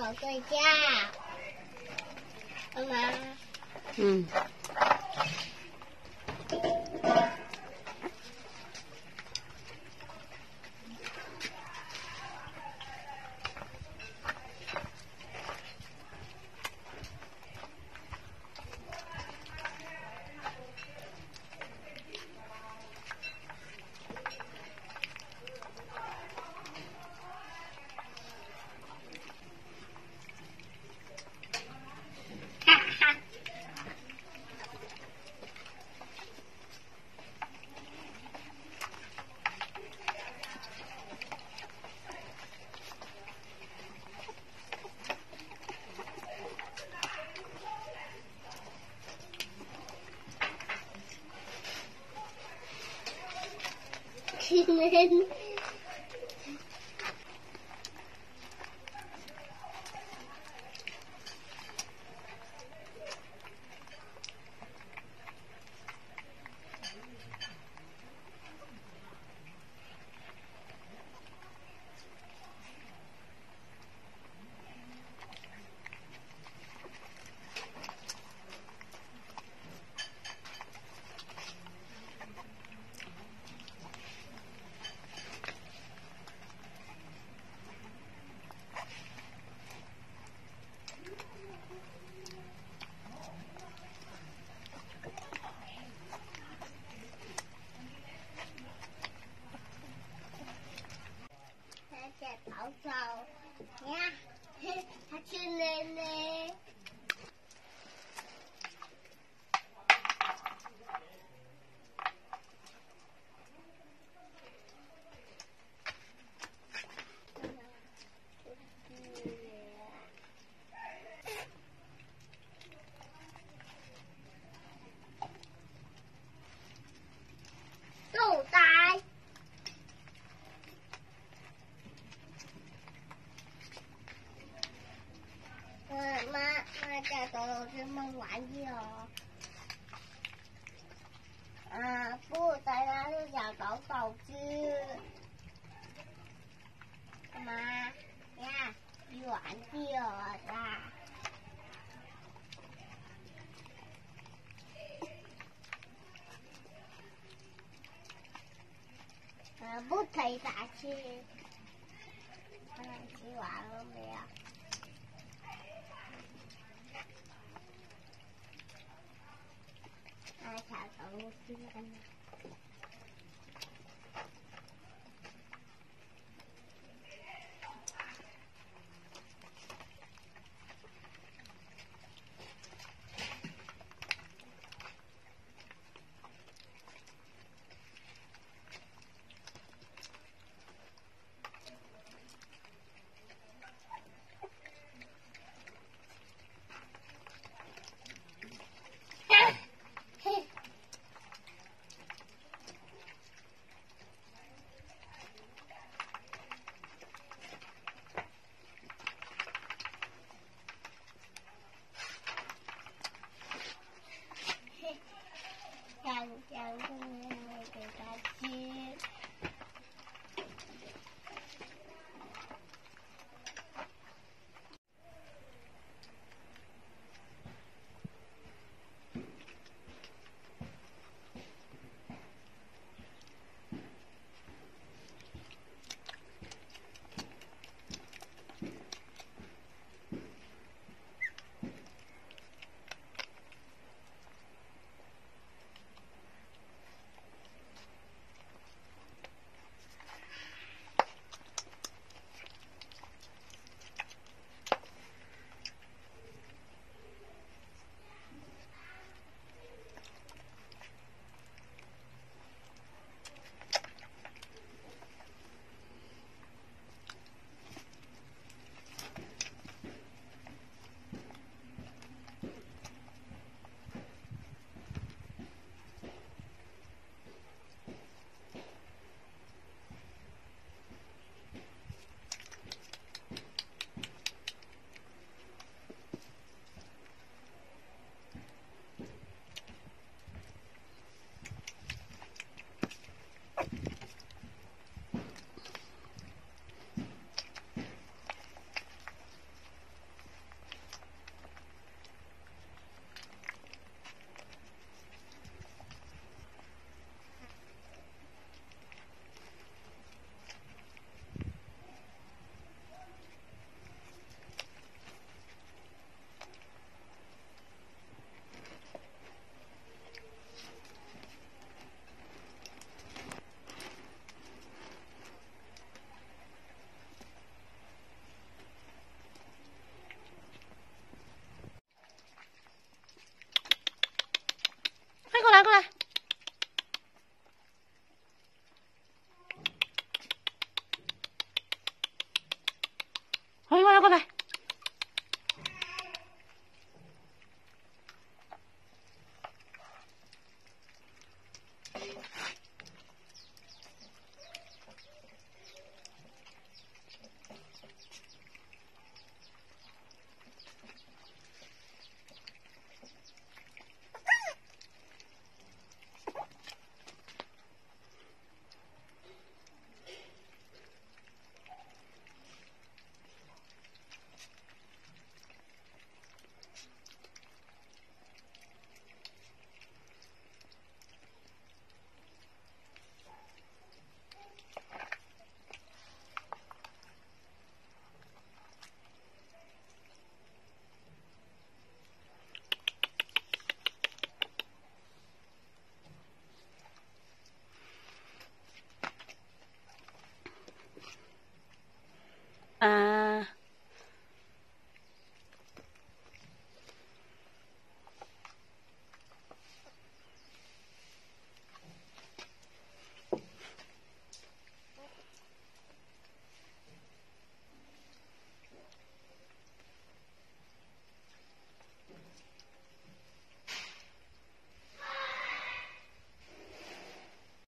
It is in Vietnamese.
要睡觉。妈妈，嗯。hidden, hidden. watching the tờ cái mong ngoại gì họ à bố tay ra nó vào tổ cầu chứ mà nha đi ngoạn kia ra à bố thầy bà chi. À, chị ngoạn không được I can't tell what's in. 过来